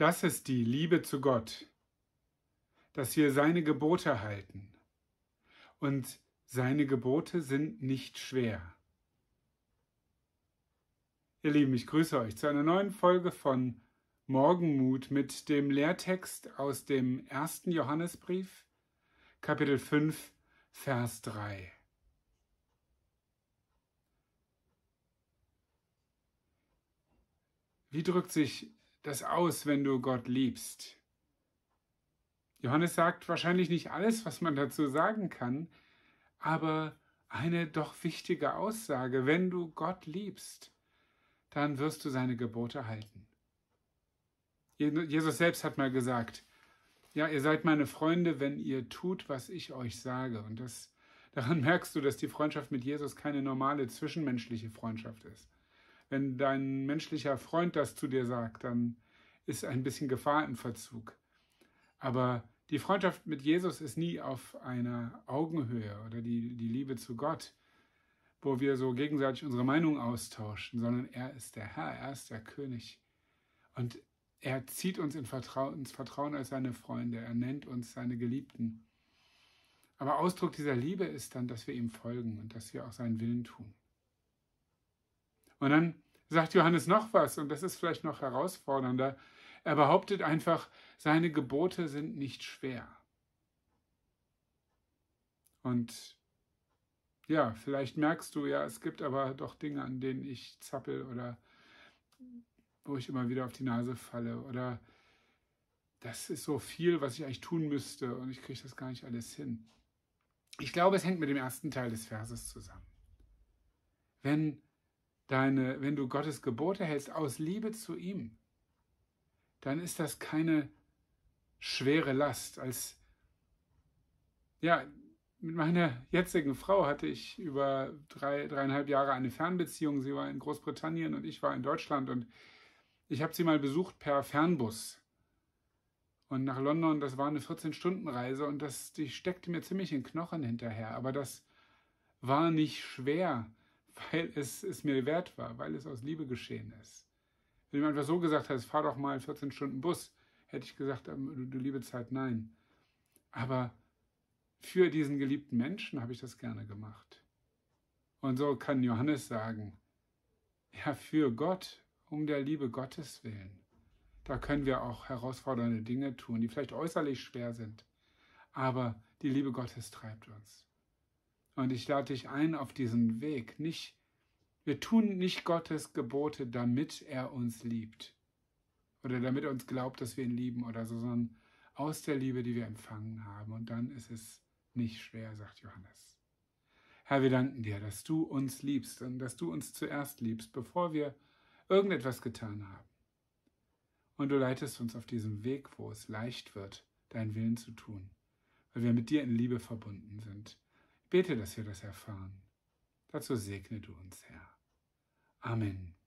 Das ist die Liebe zu Gott, dass wir seine Gebote halten. Und seine Gebote sind nicht schwer. Ihr Lieben, ich grüße euch zu einer neuen Folge von Morgenmut mit dem Lehrtext aus dem ersten Johannesbrief, Kapitel 5, Vers 3. Wie drückt sich das aus, wenn du Gott liebst? Johannes sagt wahrscheinlich nicht alles, was man dazu sagen kann, aber eine doch wichtige Aussage. Wenn du Gott liebst, dann wirst du seine Gebote halten. Jesus selbst hat mal gesagt, ja, ihr seid meine Freunde, wenn ihr tut, was ich euch sage. Und das, daran merkst du, dass die Freundschaft mit Jesus keine normale zwischenmenschliche Freundschaft ist. Wenn dein menschlicher Freund das zu dir sagt, dann ist ein bisschen Gefahr im Verzug. Aber die Freundschaft mit Jesus ist nie auf einer Augenhöhe oder die, die Liebe zu Gott, wo wir so gegenseitig unsere Meinung austauschen, sondern er ist der Herr, er ist der König. Und er zieht uns in Vertrauen, ins Vertrauen als seine Freunde, er nennt uns seine Geliebten. Aber Ausdruck dieser Liebe ist dann, dass wir ihm folgen und dass wir auch seinen Willen tun. Und dann sagt Johannes noch was, und das ist vielleicht noch herausfordernder. Er behauptet einfach, seine Gebote sind nicht schwer. Und ja, vielleicht merkst du ja, es gibt aber doch Dinge, an denen ich zappel oder wo ich immer wieder auf die Nase falle oder das ist so viel, was ich eigentlich tun müsste und ich kriege das gar nicht alles hin. Ich glaube, es hängt mit dem ersten Teil des Verses zusammen. Wenn deine, wenn du Gottes Gebote hältst aus Liebe zu ihm, dann ist das keine schwere Last. Als ja, mit meiner jetzigen Frau hatte ich über drei, dreieinhalb Jahre eine Fernbeziehung. Sie war in Großbritannien und ich war in Deutschland und ich habe sie mal besucht per Fernbus. Und nach London, das war eine 14-Stunden-Reise und das, die steckte mir ziemlich in Knochen hinterher. Aber das war nicht schwer weil es es mir wert war, weil es aus Liebe geschehen ist. Wenn jemand einfach so gesagt hat, fahr doch mal 14 Stunden Bus, hätte ich gesagt, ähm, du liebe Zeit, nein. Aber für diesen geliebten Menschen habe ich das gerne gemacht. Und so kann Johannes sagen, ja, für Gott, um der Liebe Gottes willen, da können wir auch herausfordernde Dinge tun, die vielleicht äußerlich schwer sind. Aber die Liebe Gottes treibt uns. Und ich lade dich ein auf diesen Weg. Nicht, wir tun nicht Gottes Gebote, damit er uns liebt. Oder damit er uns glaubt, dass wir ihn lieben oder so, sondern aus der Liebe, die wir empfangen haben. Und dann ist es nicht schwer, sagt Johannes. Herr, wir danken dir, dass du uns liebst und dass du uns zuerst liebst, bevor wir irgendetwas getan haben. Und du leitest uns auf diesem Weg, wo es leicht wird, deinen Willen zu tun, weil wir mit dir in Liebe verbunden sind. Bete, dass wir das erfahren. Dazu segne du uns, Herr. Amen.